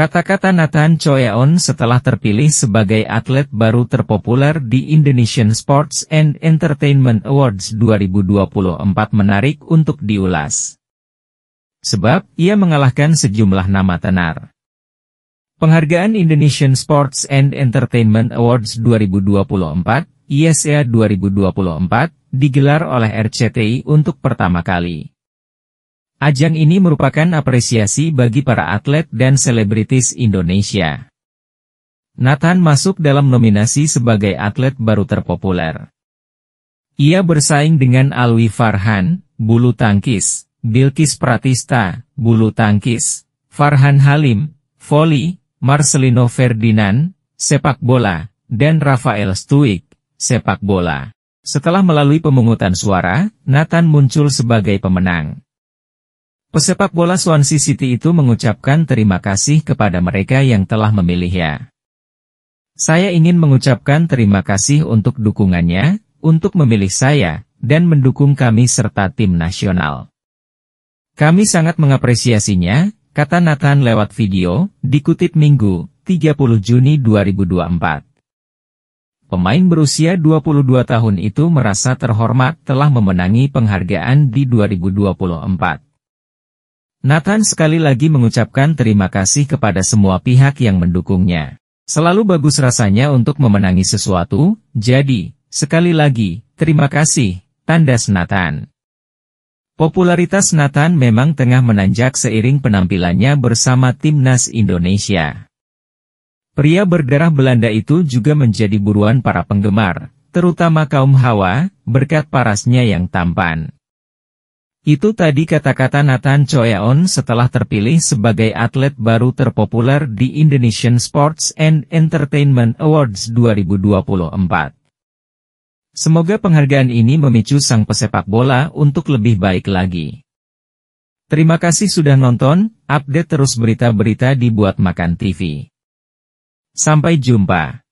Kata-kata Nathan Choeon setelah terpilih sebagai atlet baru terpopuler di Indonesian Sports and Entertainment Awards 2024 menarik untuk diulas. Sebab, ia mengalahkan sejumlah nama tenar. Penghargaan Indonesian Sports and Entertainment Awards 2024, ISEA 2024, digelar oleh RCTI untuk pertama kali. Ajang ini merupakan apresiasi bagi para atlet dan selebritis Indonesia. Nathan masuk dalam nominasi sebagai atlet baru terpopuler. Ia bersaing dengan Alwi Farhan, bulu tangkis, Bilkis Pratista, bulu tangkis, Farhan Halim, voli, Marcelino Ferdinand, sepak bola, dan Rafael Stuik, sepak bola. Setelah melalui pemungutan suara, Nathan muncul sebagai pemenang. Pesepak bola Swansea City itu mengucapkan terima kasih kepada mereka yang telah memilihnya. Saya ingin mengucapkan terima kasih untuk dukungannya, untuk memilih saya, dan mendukung kami serta tim nasional. Kami sangat mengapresiasinya, kata Nathan lewat video, dikutip Minggu, 30 Juni 2024. Pemain berusia 22 tahun itu merasa terhormat telah memenangi penghargaan di 2024. Nathan sekali lagi mengucapkan terima kasih kepada semua pihak yang mendukungnya. Selalu bagus rasanya untuk memenangi sesuatu, jadi, sekali lagi, terima kasih, tandas Nathan. Popularitas Nathan memang tengah menanjak seiring penampilannya bersama timnas Indonesia. Pria berdarah Belanda itu juga menjadi buruan para penggemar, terutama kaum hawa, berkat parasnya yang tampan. Itu tadi kata-kata Nathan Choeon setelah terpilih sebagai atlet baru terpopuler di Indonesian Sports and Entertainment Awards 2024. Semoga penghargaan ini memicu sang pesepak bola untuk lebih baik lagi. Terima kasih sudah nonton, update terus berita-berita di Buat Makan TV. Sampai jumpa.